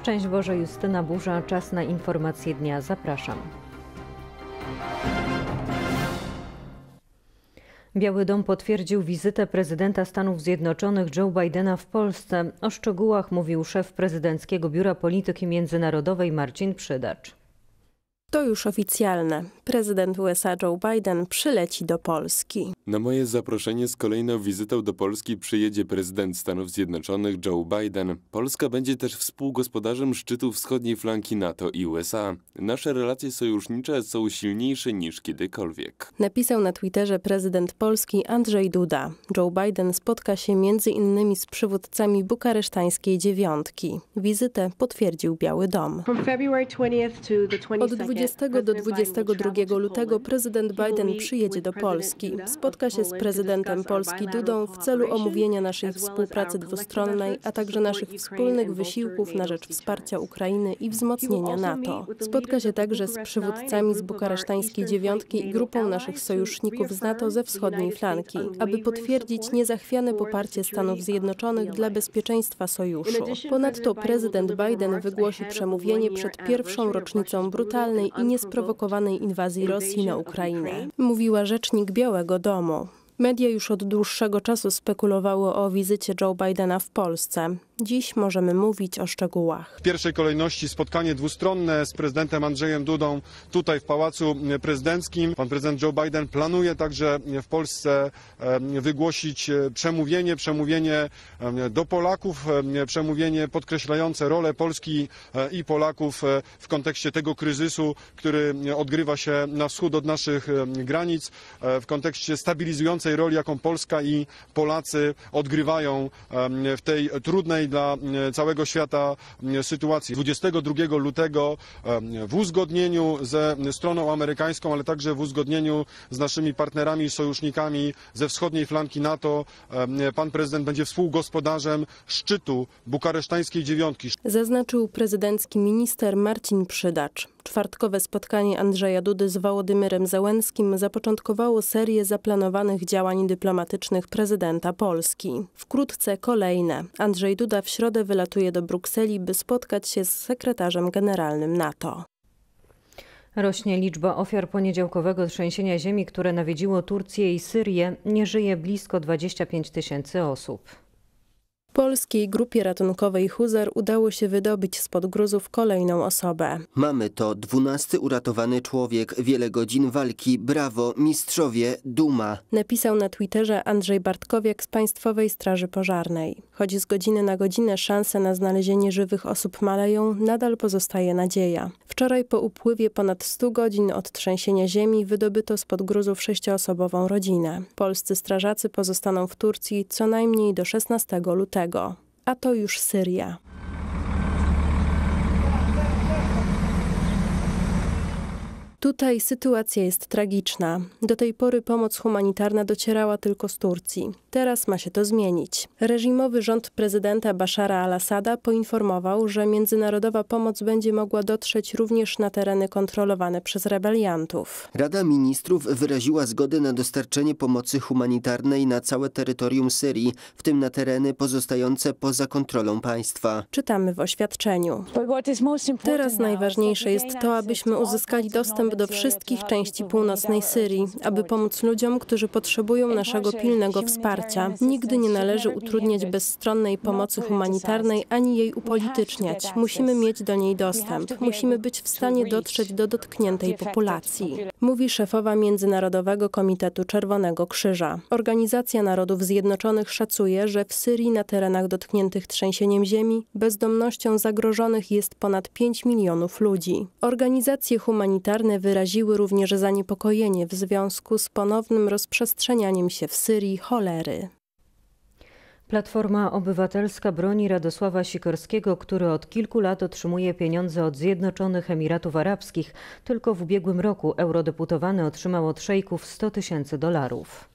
Szczęść Boże, Justyna Burza, czas na informacje dnia. Zapraszam. Biały Dom potwierdził wizytę prezydenta Stanów Zjednoczonych Joe Bidena w Polsce. O szczegółach mówił szef prezydenckiego Biura Polityki Międzynarodowej Marcin Przydacz. To już oficjalne. Prezydent USA Joe Biden przyleci do Polski. Na moje zaproszenie z kolejną wizytą do Polski przyjedzie prezydent Stanów Zjednoczonych Joe Biden. Polska będzie też współgospodarzem szczytu wschodniej flanki NATO i USA. Nasze relacje sojusznicze są silniejsze niż kiedykolwiek. Napisał na Twitterze prezydent Polski Andrzej Duda. Joe Biden spotka się między innymi z przywódcami bukaresztańskiej dziewiątki. Wizytę potwierdził Biały Dom. Od 20 do 22 lutego prezydent Biden przyjedzie do Polski. Spotka się z prezydentem Polski Dudą w celu omówienia naszej współpracy dwustronnej, a także naszych wspólnych wysiłków na rzecz wsparcia Ukrainy i wzmocnienia NATO. Spotka się także z przywódcami z bukaresztańskiej dziewiątki i grupą naszych sojuszników z NATO ze wschodniej flanki, aby potwierdzić niezachwiane poparcie Stanów Zjednoczonych dla bezpieczeństwa sojuszu. Ponadto prezydent Biden wygłosi przemówienie przed pierwszą rocznicą brutalnej i niesprowokowanej inwazji Rosji na Ukrainę, mówiła rzecznik Białego Domu. Media już od dłuższego czasu spekulowały o wizycie Joe Bidena w Polsce. Dziś możemy mówić o szczegółach. W pierwszej kolejności spotkanie dwustronne z prezydentem Andrzejem Dudą tutaj w Pałacu Prezydenckim. Pan prezydent Joe Biden planuje także w Polsce wygłosić przemówienie, przemówienie do Polaków, przemówienie podkreślające rolę Polski i Polaków w kontekście tego kryzysu, który odgrywa się na wschód od naszych granic, w kontekście stabilizującej roli, jaką Polska i Polacy odgrywają w tej trudnej dla całego świata sytuacji. 22 lutego w uzgodnieniu ze stroną amerykańską, ale także w uzgodnieniu z naszymi partnerami i sojusznikami ze wschodniej flanki NATO pan prezydent będzie współgospodarzem szczytu bukaresztańskiej dziewiątki. Zaznaczył prezydencki minister Marcin Przydacz. Czwartkowe spotkanie Andrzeja Dudy z Wołodymyrem Zełenskim zapoczątkowało serię zaplanowanych działań dyplomatycznych prezydenta Polski. Wkrótce kolejne. Andrzej Duda w środę wylatuje do Brukseli, by spotkać się z sekretarzem generalnym NATO. Rośnie liczba ofiar poniedziałkowego trzęsienia ziemi, które nawiedziło Turcję i Syrię. Nie żyje blisko 25 tysięcy osób. Polskiej grupie ratunkowej Huzar udało się wydobyć spod gruzów kolejną osobę. Mamy to dwunasty uratowany człowiek, wiele godzin walki, brawo, mistrzowie, duma. Napisał na Twitterze Andrzej Bartkowiak z Państwowej Straży Pożarnej. Choć z godziny na godzinę szanse na znalezienie żywych osób maleją, nadal pozostaje nadzieja. Wczoraj po upływie ponad 100 godzin od trzęsienia ziemi wydobyto spod gruzów sześcioosobową rodzinę. Polscy strażacy pozostaną w Turcji co najmniej do 16 lutego a to już Syria. Tutaj sytuacja jest tragiczna. Do tej pory pomoc humanitarna docierała tylko z Turcji. Teraz ma się to zmienić. Reżimowy rząd prezydenta Bashara al-Assada poinformował, że międzynarodowa pomoc będzie mogła dotrzeć również na tereny kontrolowane przez rebeliantów. Rada Ministrów wyraziła zgodę na dostarczenie pomocy humanitarnej na całe terytorium Syrii, w tym na tereny pozostające poza kontrolą państwa. Czytamy w oświadczeniu. Teraz najważniejsze jest to, abyśmy uzyskali dostęp do wszystkich części północnej Syrii, aby pomóc ludziom, którzy potrzebują naszego pilnego wsparcia. Nigdy nie należy utrudniać bezstronnej pomocy humanitarnej ani jej upolityczniać. Musimy mieć do niej dostęp. Musimy być w stanie dotrzeć do dotkniętej populacji. Mówi szefowa Międzynarodowego Komitetu Czerwonego Krzyża. Organizacja Narodów Zjednoczonych szacuje, że w Syrii na terenach dotkniętych trzęsieniem ziemi bezdomnością zagrożonych jest ponad 5 milionów ludzi. Organizacje humanitarne wyraziły również zaniepokojenie w związku z ponownym rozprzestrzenianiem się w Syrii cholery. Platforma Obywatelska broni Radosława Sikorskiego, który od kilku lat otrzymuje pieniądze od Zjednoczonych Emiratów Arabskich. Tylko w ubiegłym roku eurodeputowany otrzymał od szejków 100 tysięcy dolarów.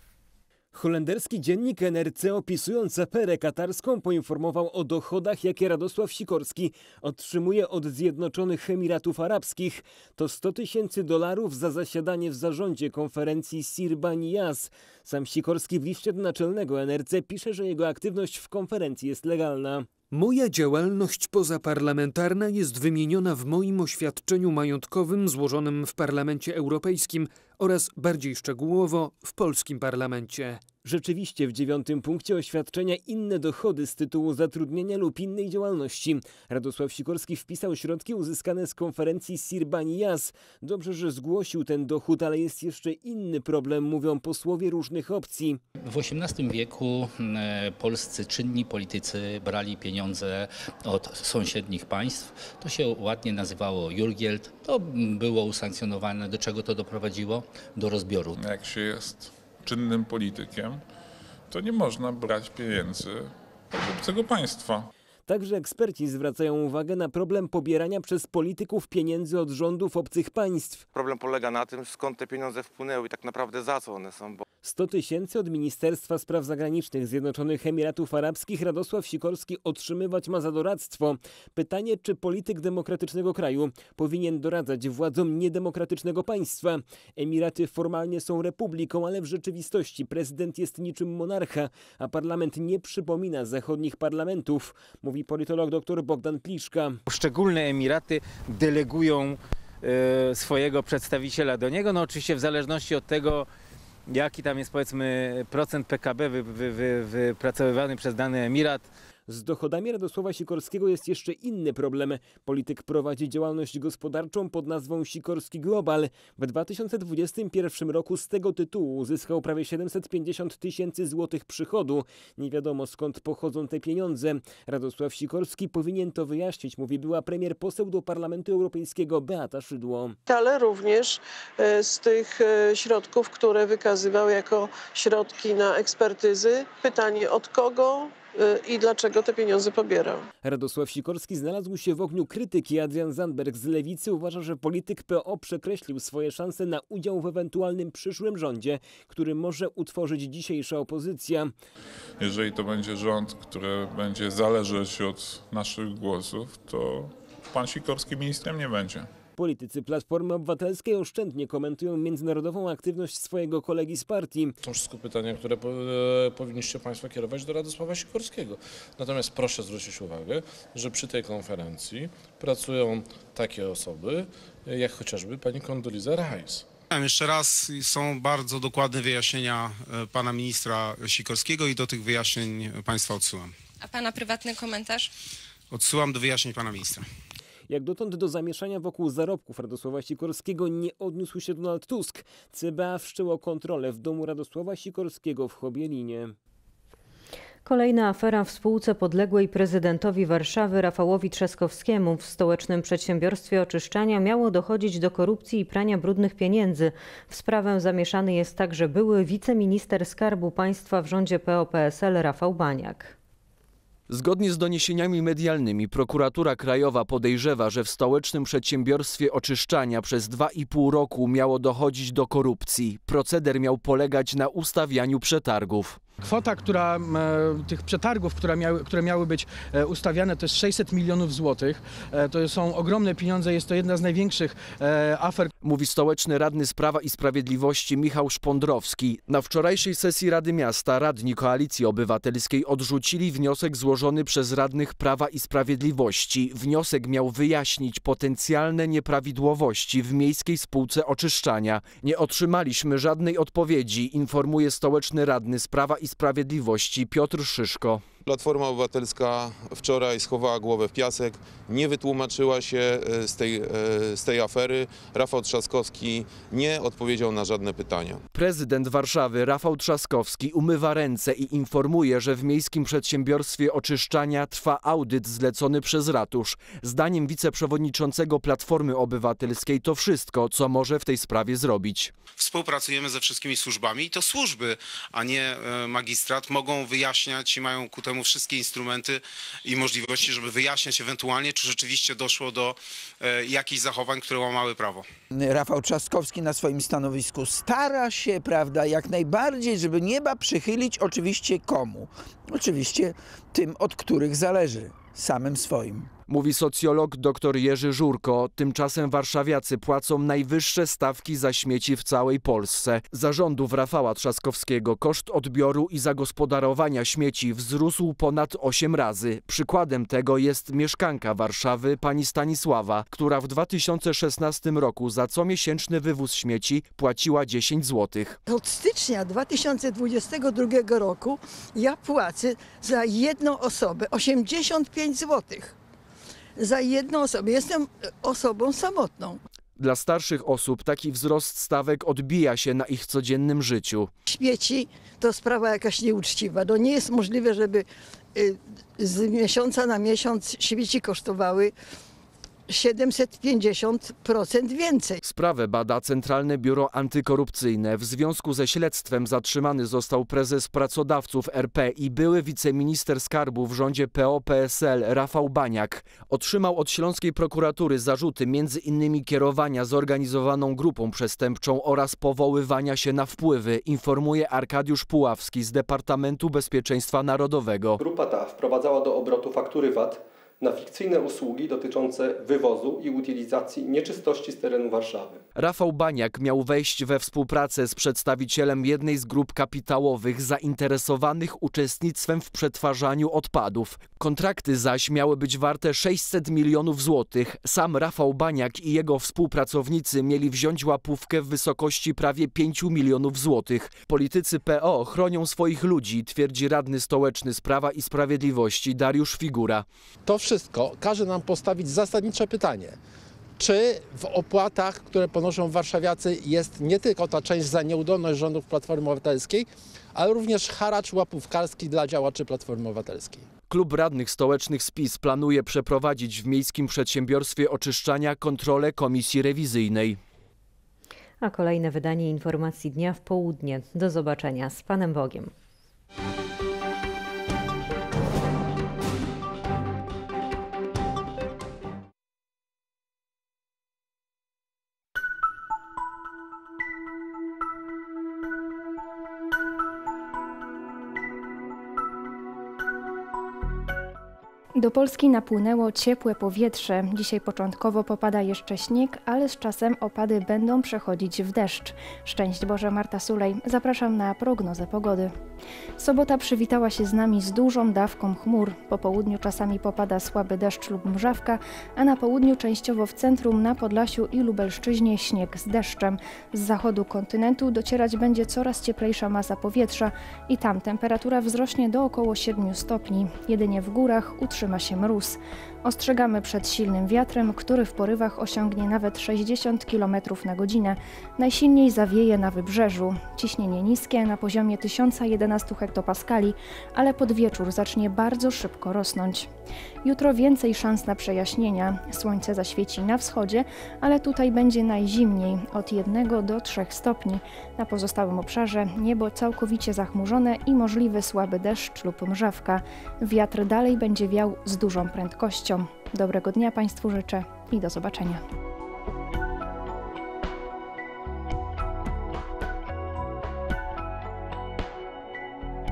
Holenderski dziennik NRC opisując aferę katarską poinformował o dochodach, jakie Radosław Sikorski otrzymuje od Zjednoczonych Emiratów Arabskich. To 100 tysięcy dolarów za zasiadanie w zarządzie konferencji Sirbaniyas. Sam Sikorski w liście do naczelnego NRC pisze, że jego aktywność w konferencji jest legalna. Moja działalność pozaparlamentarna jest wymieniona w moim oświadczeniu majątkowym złożonym w Parlamencie Europejskim oraz bardziej szczegółowo w polskim parlamencie. Rzeczywiście w dziewiątym punkcie oświadczenia inne dochody z tytułu zatrudnienia lub innej działalności. Radosław Sikorski wpisał środki uzyskane z konferencji Sirbani Yas. Dobrze, że zgłosił ten dochód, ale jest jeszcze inny problem, mówią posłowie różnych opcji. W XVIII wieku e, polscy czynni politycy brali pieniądze od sąsiednich państw. To się ładnie nazywało Jurgield. To było usankcjonowane. Do czego to doprowadziło? Do rozbioru. Jak się jest czynnym politykiem, to nie można brać pieniędzy od obcego państwa. Także eksperci zwracają uwagę na problem pobierania przez polityków pieniędzy od rządów obcych państw. Problem polega na tym, skąd te pieniądze wpłynęły i tak naprawdę za co one są. Bo 100 tysięcy od Ministerstwa Spraw Zagranicznych Zjednoczonych Emiratów Arabskich Radosław Sikorski otrzymywać ma za doradztwo. Pytanie, czy polityk demokratycznego kraju powinien doradzać władzom niedemokratycznego państwa. Emiraty formalnie są republiką, ale w rzeczywistości prezydent jest niczym monarcha, a parlament nie przypomina zachodnich parlamentów, mówi politolog dr Bogdan Pliszka. Poszczególne Emiraty delegują e, swojego przedstawiciela do niego, no oczywiście w zależności od tego, jaki tam jest powiedzmy procent PKB wy, wy, wy, wypracowywany przez dany emirat. Z dochodami Radosława Sikorskiego jest jeszcze inny problem. Polityk prowadzi działalność gospodarczą pod nazwą Sikorski Global. W 2021 roku z tego tytułu uzyskał prawie 750 tysięcy złotych przychodu. Nie wiadomo skąd pochodzą te pieniądze. Radosław Sikorski powinien to wyjaśnić, mówi była premier poseł do Parlamentu Europejskiego Beata Szydło. Ale również e, z tych e, środków, które wykazywał jako środki na ekspertyzy. Pytanie od kogo, i dlaczego te pieniądze pobierał. Radosław Sikorski znalazł się w ogniu krytyki. Adrian Zandberg z Lewicy uważa, że polityk PO przekreślił swoje szanse na udział w ewentualnym przyszłym rządzie, który może utworzyć dzisiejsza opozycja. Jeżeli to będzie rząd, który będzie zależeć od naszych głosów, to pan Sikorski ministrem nie będzie. Politycy Platformy Obywatelskiej oszczędnie komentują międzynarodową aktywność swojego kolegi z partii. To wszystko pytania, które po, e, powinniście Państwo kierować do Radosława Sikorskiego. Natomiast proszę zwrócić uwagę, że przy tej konferencji pracują takie osoby, jak chociażby pani Condoleezza Rice. Jeszcze raz są bardzo dokładne wyjaśnienia e, pana ministra Sikorskiego i do tych wyjaśnień Państwa odsyłam. A pana prywatny komentarz? Odsyłam do wyjaśnień pana ministra. Jak dotąd do zamieszania wokół zarobków Radosława Sikorskiego nie odniósł się Donald Tusk. CBA wszczęło kontrolę w domu Radosława Sikorskiego w Chobielinie. Kolejna afera w spółce podległej prezydentowi Warszawy Rafałowi Trzaskowskiemu w stołecznym przedsiębiorstwie oczyszczania miało dochodzić do korupcji i prania brudnych pieniędzy. W sprawę zamieszany jest także były wiceminister Skarbu Państwa w rządzie PO-PSL Rafał Baniak. Zgodnie z doniesieniami medialnymi prokuratura krajowa podejrzewa, że w stołecznym przedsiębiorstwie oczyszczania przez 2,5 roku miało dochodzić do korupcji. Proceder miał polegać na ustawianiu przetargów. Kwota, która, e, tych przetargów, które miały, które miały być e, ustawiane, to jest 600 milionów złotych. E, to są ogromne pieniądze, jest to jedna z największych afer. Mówi stołeczny radny z Prawa i Sprawiedliwości Michał Szpondrowski. Na wczorajszej sesji Rady Miasta radni Koalicji Obywatelskiej odrzucili wniosek złożony przez radnych Prawa i Sprawiedliwości. Wniosek miał wyjaśnić potencjalne nieprawidłowości w miejskiej spółce oczyszczania. Nie otrzymaliśmy żadnej odpowiedzi, informuje stołeczny radny z Prawa i Sprawiedliwości Piotr Szyszko. Platforma Obywatelska wczoraj schowała głowę w piasek, nie wytłumaczyła się e, z tej, e, z tej afery. Rafał Trzaskowski nie odpowiedział na żadne pytania. Prezydent Warszawy Rafał Trzaskowski umywa ręce i informuje, że w miejskim przedsiębiorstwie oczyszczania trwa audyt zlecony przez ratusz. Zdaniem wiceprzewodniczącego Platformy Obywatelskiej to wszystko, co może w tej sprawie zrobić. Współpracujemy ze wszystkimi służbami i to służby, a nie e, magistrat mogą wyjaśniać i mają ku temu wszystkie instrumenty i możliwości, żeby wyjaśniać ewentualnie, czy rzeczywiście doszło do e, jakichś zachowań, które łamały prawo. Rafał Trzaskowski na swoim stanowisku stara się, prawda, jak najbardziej, żeby nieba przychylić oczywiście komu? Oczywiście tym, od których zależy, samym swoim. Mówi socjolog dr Jerzy Żurko. Tymczasem warszawiacy płacą najwyższe stawki za śmieci w całej Polsce. Zarządów Rafała Trzaskowskiego koszt odbioru i zagospodarowania śmieci wzrósł ponad 8 razy. Przykładem tego jest mieszkanka Warszawy pani Stanisława, która w 2016 roku za comiesięczny wywóz śmieci płaciła 10 zł. Od stycznia 2022 roku ja płacę za jedną osobę 85 zł. Za jedną osobę. Jestem osobą samotną. Dla starszych osób taki wzrost stawek odbija się na ich codziennym życiu. Śmieci to sprawa jakaś nieuczciwa. No nie jest możliwe, żeby y, z miesiąca na miesiąc śmieci kosztowały 750% więcej. Sprawę bada Centralne Biuro Antykorupcyjne. W związku ze śledztwem zatrzymany został prezes pracodawców RP i były wiceminister skarbu w rządzie PO-PSL Rafał Baniak. Otrzymał od śląskiej prokuratury zarzuty m.in. kierowania zorganizowaną grupą przestępczą oraz powoływania się na wpływy, informuje Arkadiusz Puławski z Departamentu Bezpieczeństwa Narodowego. Grupa ta wprowadzała do obrotu faktury VAT na fikcyjne usługi dotyczące wywozu i utylizacji nieczystości z terenu Warszawy. Rafał Baniak miał wejść we współpracę z przedstawicielem jednej z grup kapitałowych zainteresowanych uczestnictwem w przetwarzaniu odpadów. Kontrakty zaś miały być warte 600 milionów złotych. Sam Rafał Baniak i jego współpracownicy mieli wziąć łapówkę w wysokości prawie 5 milionów złotych. Politycy PO chronią swoich ludzi, twierdzi radny stołeczny z Prawa i Sprawiedliwości Dariusz Figura. To wszystko każe nam postawić zasadnicze pytanie. Czy w opłatach, które ponoszą warszawiacy jest nie tylko ta część za nieudolność rządów Platformy Obywatelskiej, ale również haracz łapówkarski dla działaczy Platformy Obywatelskiej. Klub radnych stołecznych SPIS planuje przeprowadzić w Miejskim Przedsiębiorstwie Oczyszczania kontrolę komisji rewizyjnej. A kolejne wydanie informacji dnia w południe. Do zobaczenia z Panem Bogiem. Do Polski napłynęło ciepłe powietrze. Dzisiaj początkowo popada jeszcze śnieg, ale z czasem opady będą przechodzić w deszcz. Szczęść Boże, Marta Sulej. Zapraszam na prognozę pogody. Sobota przywitała się z nami z dużą dawką chmur. Po południu czasami popada słaby deszcz lub mrzawka, a na południu częściowo w centrum, na Podlasiu i Lubelszczyźnie śnieg z deszczem. Z zachodu kontynentu docierać będzie coraz cieplejsza masa powietrza i tam temperatura wzrośnie do około 7 stopni. Jedynie w górach utrzyma się mróz. Ostrzegamy przed silnym wiatrem, który w porywach osiągnie nawet 60 km na godzinę. Najsilniej zawieje na wybrzeżu. Ciśnienie niskie na poziomie 1011 hektopaskali, ale pod wieczór zacznie bardzo szybko rosnąć. Jutro więcej szans na przejaśnienia. Słońce zaświeci na wschodzie, ale tutaj będzie najzimniej od 1 do 3 stopni. Na pozostałym obszarze niebo całkowicie zachmurzone i możliwy słaby deszcz lub mrzawka. Wiatr dalej będzie wiał z dużą prędkością. Dobrego dnia Państwu życzę i do zobaczenia.